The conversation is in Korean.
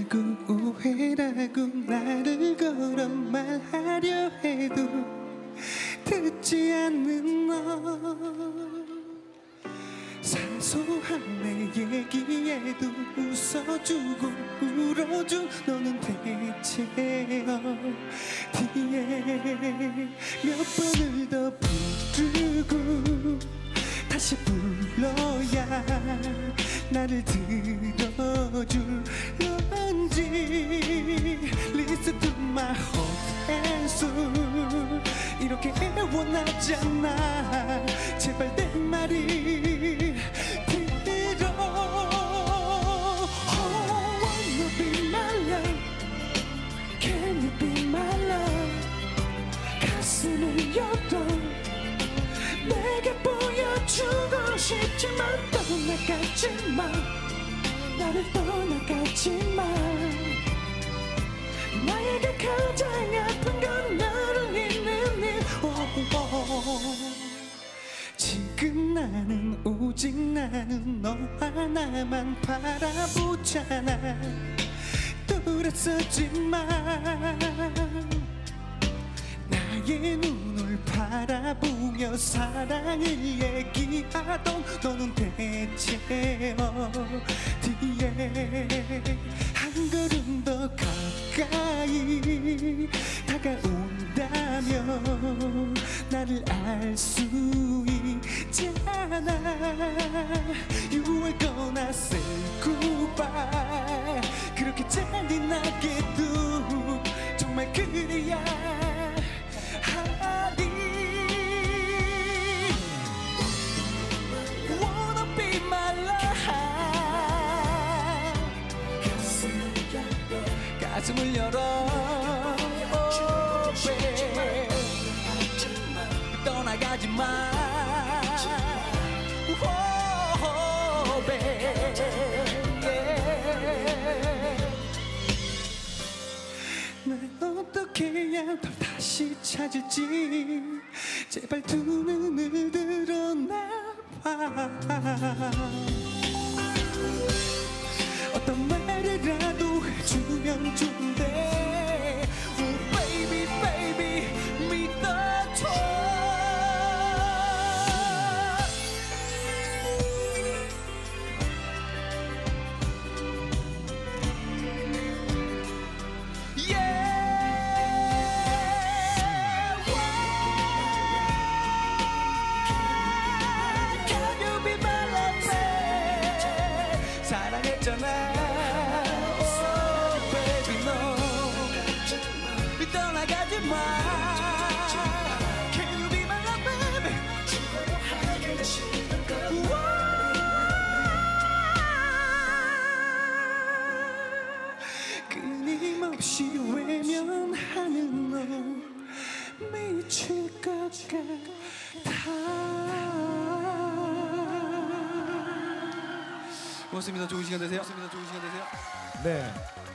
자꾸 오해라고 나를 걸어 말하려 해도 듣지 않는 너. 사소한 내 얘기에도 웃어주고 울어준 너는 대체 어디에? 몇 번을 더 부르고 다시 불러야 나를 들어줄 런지 Listen to my heart and soul 이렇게 원하잖아 제발 내 말이 들어 Oh wanna be my love Can you be my love 가슴을 열어 내게 보여주고 싶지만 떠나가지 마 나를 떠나가지 마 나에게 가장 아픈 건 나를 잊는 일. 지금 나는 오직 나는 너 하나만 바라보잖아 돌아서지만 나의 눈을 바라보며 사랑을 얘기하던 너는 대체 어디에 한 걸음 더 가까이 다가온다면 나를 알 수 있잖아. You 가슴을 열어 oh. 떠나가지 마 oh. 날 어떻게 해야 널 다시 찾을지 제발 두 눈을 들어놔봐 사랑했잖아. Oh, baby, no. 떠나가지 마. 끊임없이 외면하는 너 미칠 것 같아 고맙습니다 좋은 시간 되세요 고맙습니다 좋은 시간 되세요 네.